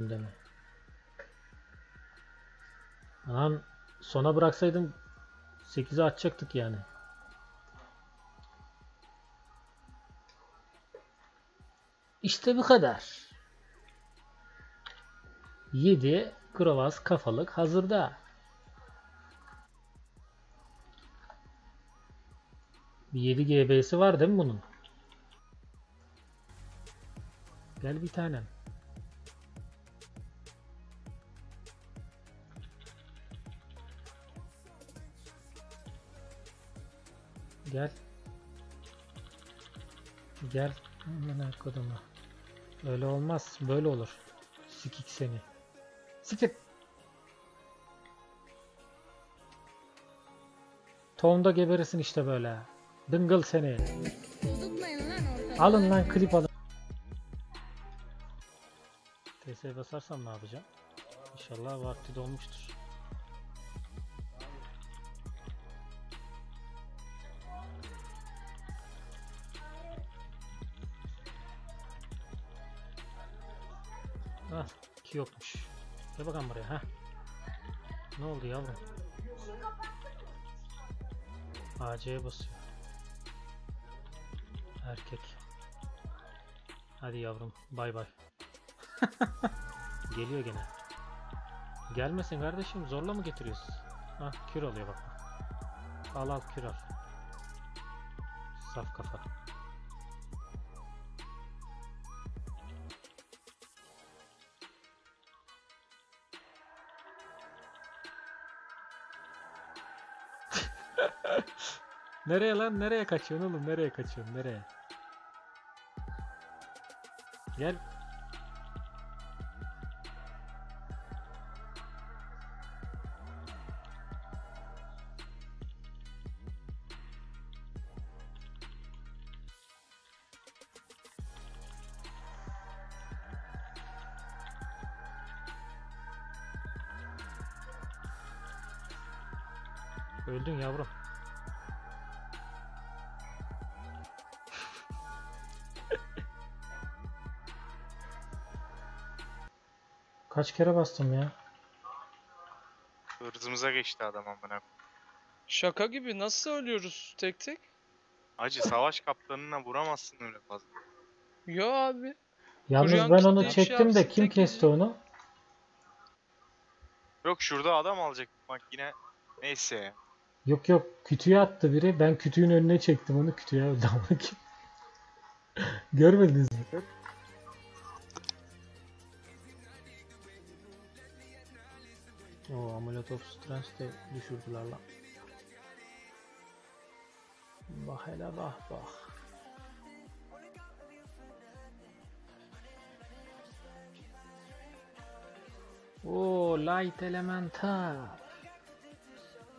Mi? Lan sona bıraksaydım 8'e atacaktık yani. İşte bu kadar. 7 Krovaz kafalık hazırda. Bir 7 GB'si var değil mi bunun? Gel bir tanem. Gel. Gel. Aman koduma. Öyle olmaz. Böyle olur. Sikik seni. Sikik. Toğumda geberirsin işte böyle. Dıngıl seni. Alın lan klip alın. TS basarsam ne yapacağım? İnşallah vakti dolmuştur. Ah, ki yokmuş. Gel bakalım buraya ha. Ne oldu yavrum? AC'ye basıyor. Erkek. Hadi yavrum bay bay. Geliyor gene. Gelmesin kardeşim zorla mı getiriyorsun? Ah kür alıyor bak. Al al kür al. Saf kafa. Nereye lan? Nereye kaçıyorsun oğlum? Nereye kaçıyorsun? Nereye? Gel. Öldün yavrum. Kaç kere bastım ya? Hırzımıza geçti adam amına. Şaka gibi nasıl ölüyoruz tek tek? Acı savaş kaptanına vuramazsın öyle fazla. Yo abi. Yalnız ben onu bir şey çektim de kim kesti onu? Yok şurada adam alacak bak yine. Neyse. Yok yok kütüğe attı biri. Ben kütüğün önüne çektim onu kütüğe öldü? Görmediniz mi? O Amulet of Strength de düşürdüler lan. Bak hele bak bak. Oo Light Elemental.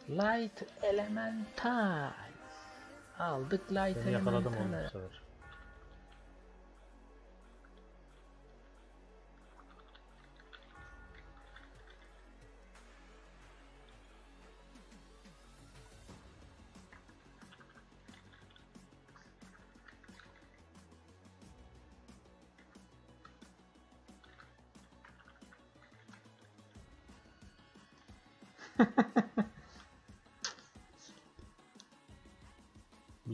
Light Elemental. Aldık Light Seni yakaladım onu bu sefer. Bir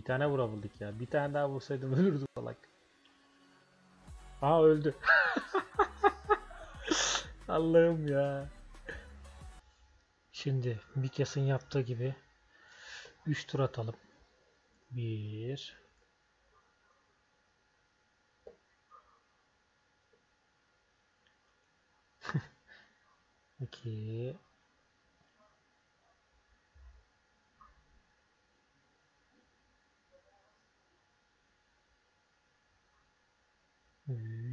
tane vurabildik ya. Bir tane daha vursaydım ölürdü salak. Aa öldü. Allah'ım ya. Şimdi Mikas'ın yaptığı gibi 3 tur atalım. 1 2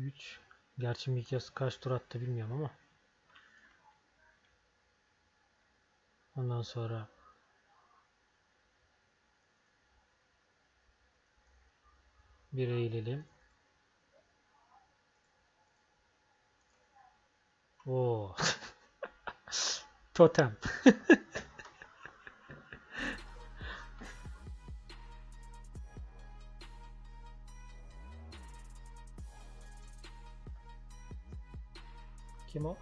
3 Gerçi Mikas kaç tur attı bilmiyorum ama. Ondan sonra bir eğilelim. Oo. Totem. Kim o?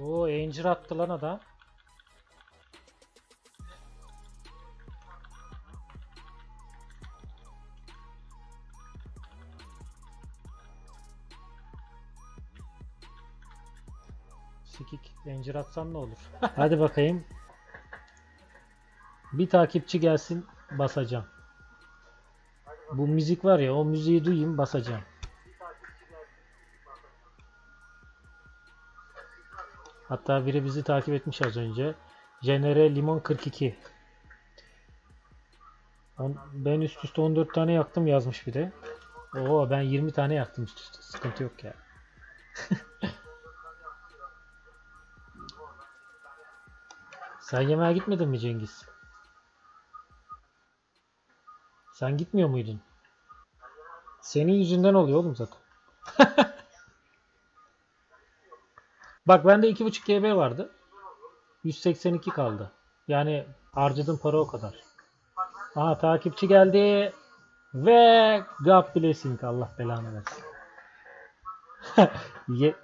Oo Angel attı lan adam. Sikik Ranger atsan ne olur? Hadi bakayım. Bir takipçi gelsin basacağım. Bu müzik var ya o müziği duyayım basacağım. Hatta biri bizi takip etmiş az önce. Jenere Limon 42. On- Ben üst üste 14 tane yaktım yazmış bir de. Oo ben 20 tane yaktım üst üste. Sıkıntı yok ya. Sen yemeğe gitmedin mi Cengiz? Sen gitmiyor muydun? Senin yüzünden oluyor oğlum zaten. Bak bende 2.5 GB vardı. 182 kaldı. Yani harcadığım para o kadar. Aha takipçi geldi. Ve God blessing Allah belanı versin. Ye-